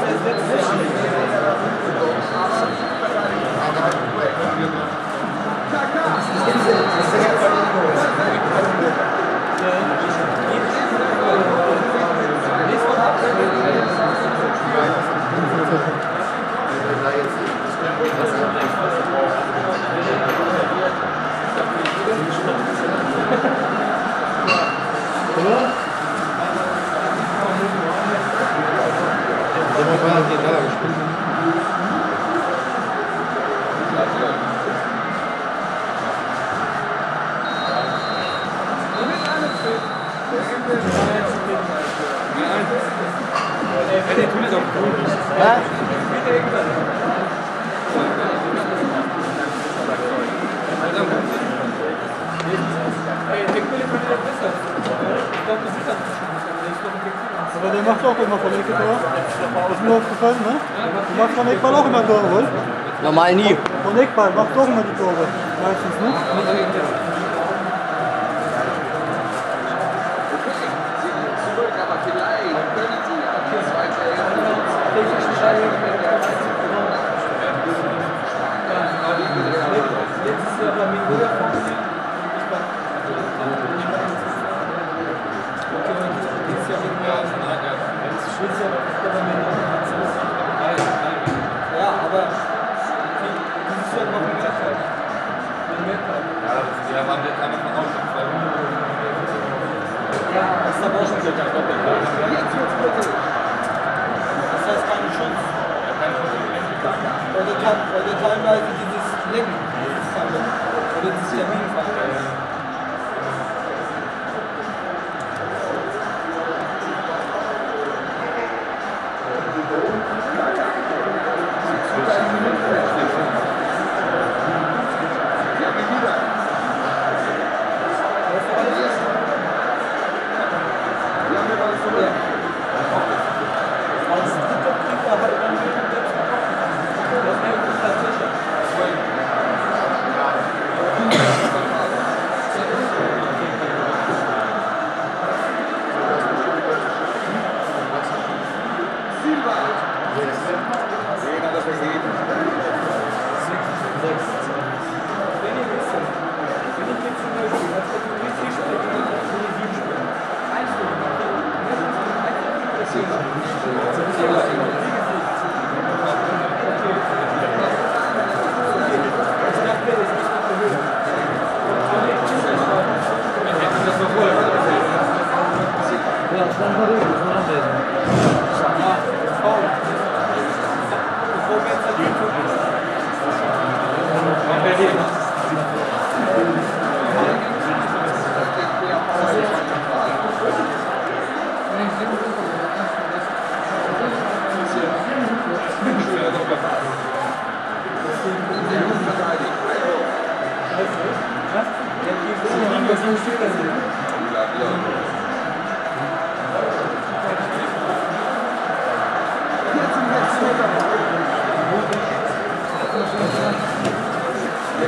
Let's go. Aber der macht auch immer von Ecke Tor. Ist mir aufgefallen, ne? Du machst von Eckball auch immer Tore, wohl? Normal nie. Von Eckball macht auch immer die Tore. Meistens, ne? Weil der, teilweise dieses Lecken, dieses Teil, oder dieses Terminfach. すみません。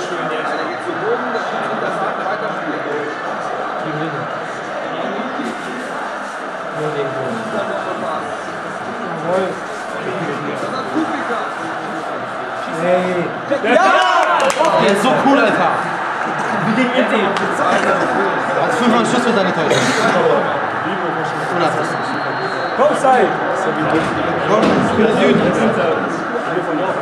Spiel wenig. Spiel wenig. Nur gegen Polen. Jawohl. Hey. Der ist so cool, Alter. Wie gegen Inti. Als 500 Schuss mit seiner Täuschung. 100 Komm, sei! Komm, den Süden. Ja,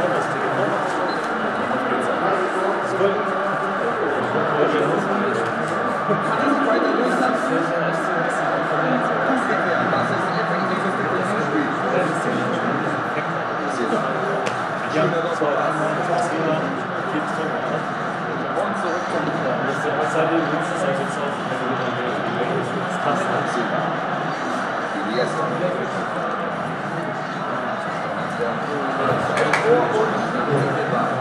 Thank you.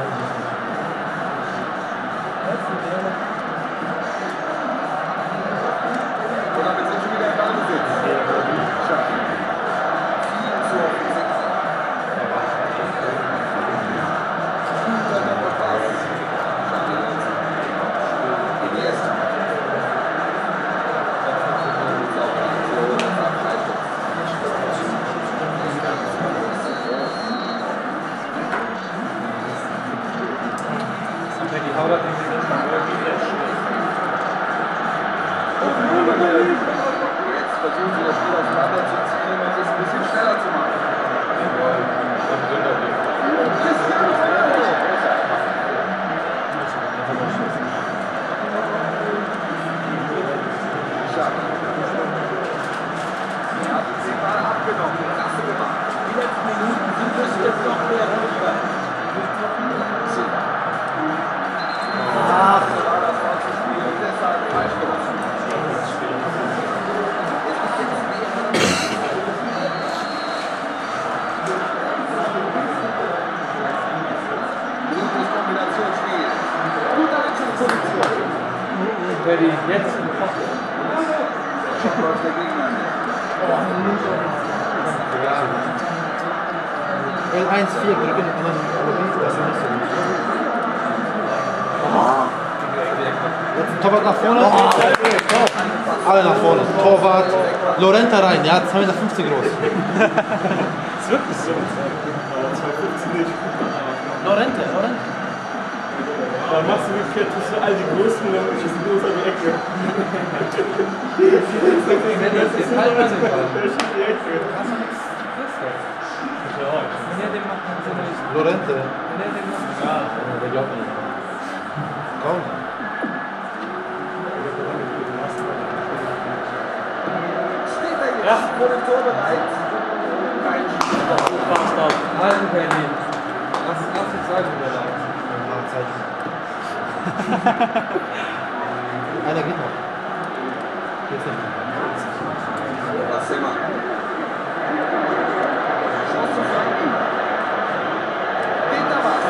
Schaut der Gegner. L1, 4 gegen den anderen das ist nicht so gut. Jetzt Torwart nach vorne. Alle nach vorne. Torwart. Lorenta rein, ja, 2,50 Meter groß. Ist wirklich so. Lorente, Lorente. Dann machst du gekehrt, tust du all die Großen und dann schießt du unter die Ecke. Wenn das jetzt halt was die sind wir. Lorente. Macht. Der glaubt nicht. Komm. Steht er jetzt vor dem Tor bereit? Kein Spiel. Halten, Penny. Lass, lass die Zeit. Einer geht noch. Jetzt nicht. Was immer. Chance zu flanken. Peter was.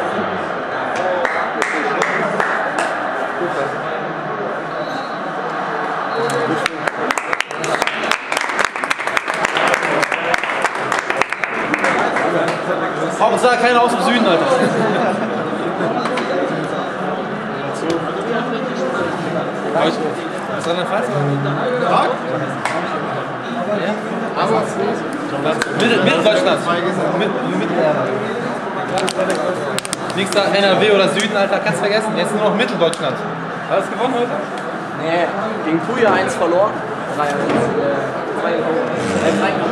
Hauptsache keiner aus dem Süden, Alter. Mitteldeutschland. Da NRW oder Süden, Alter, kannst vergessen. Jetzt nur noch Mitteldeutschland. Hast du gewonnen heute? Nee, gegen Puja 1 verloren. 3 1 äh, 3